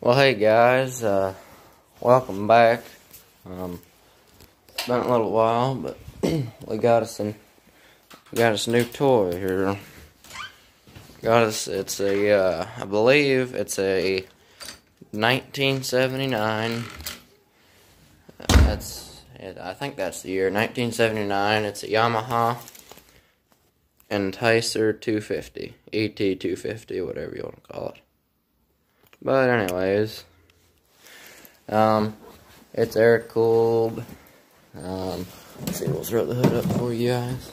Well, hey guys, uh, welcome back. Um, it's been a little while, but we got us an got us a new toy here. Got us. It's a uh, I believe it's a 1979. That's it, I think that's the year 1979. It's a Yamaha Enticer 250, ET 250, whatever you want to call it. But anyways, um, it's air cooled. Um, let's see, we'll throw the hood up for you guys.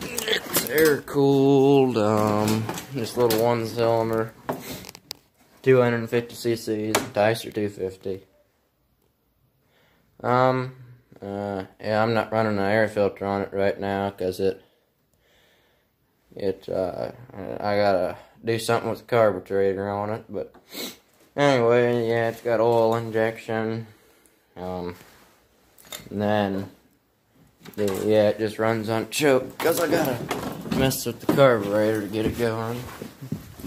It's air cooled. Um, this little one cylinder, 250 cc's, Dicer 250. Um, uh, yeah, I'm not running an air filter on it right now because it, it, uh, I gotta do something with the carburetor on it, but anyway, yeah, it's got oil injection, um, and then, yeah, it just runs on choke, because I gotta mess with the carburetor to get it going,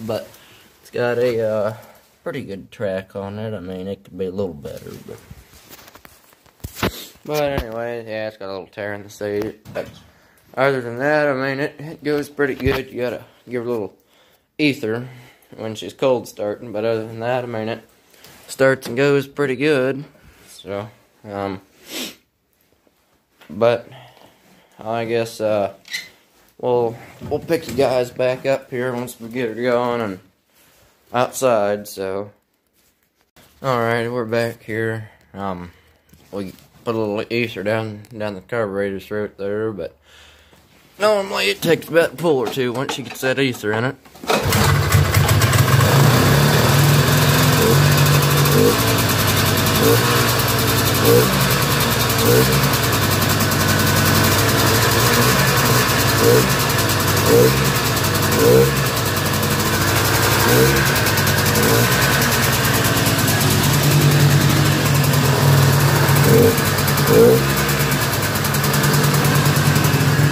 but it's got a, uh, pretty good track on it, I mean, it could be a little better, but, but anyway, yeah, it's got a little tear in the seat, but other than that, I mean, it, it goes pretty good, you gotta give a little ether when she's cold starting, but other than that, I mean, it starts and goes pretty good. So, um, but I guess, uh, we'll, we'll pick you guys back up here once we get her going and outside, so. Alright, we're back here. Um, we put a little ether down, down the carburetor throat there, but normally it takes about a pull or two once you get that ether in it.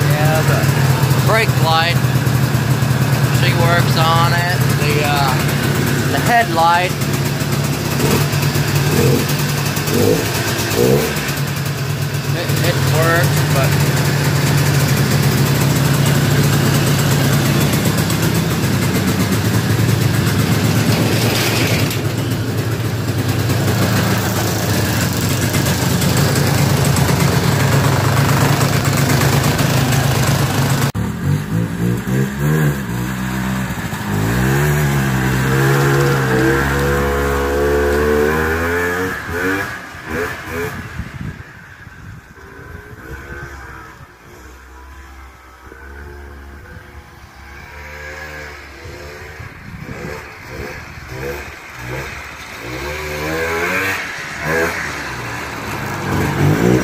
Yeah, the brake light, she works on it. The, uh, the headlight,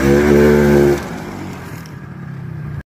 Thank you.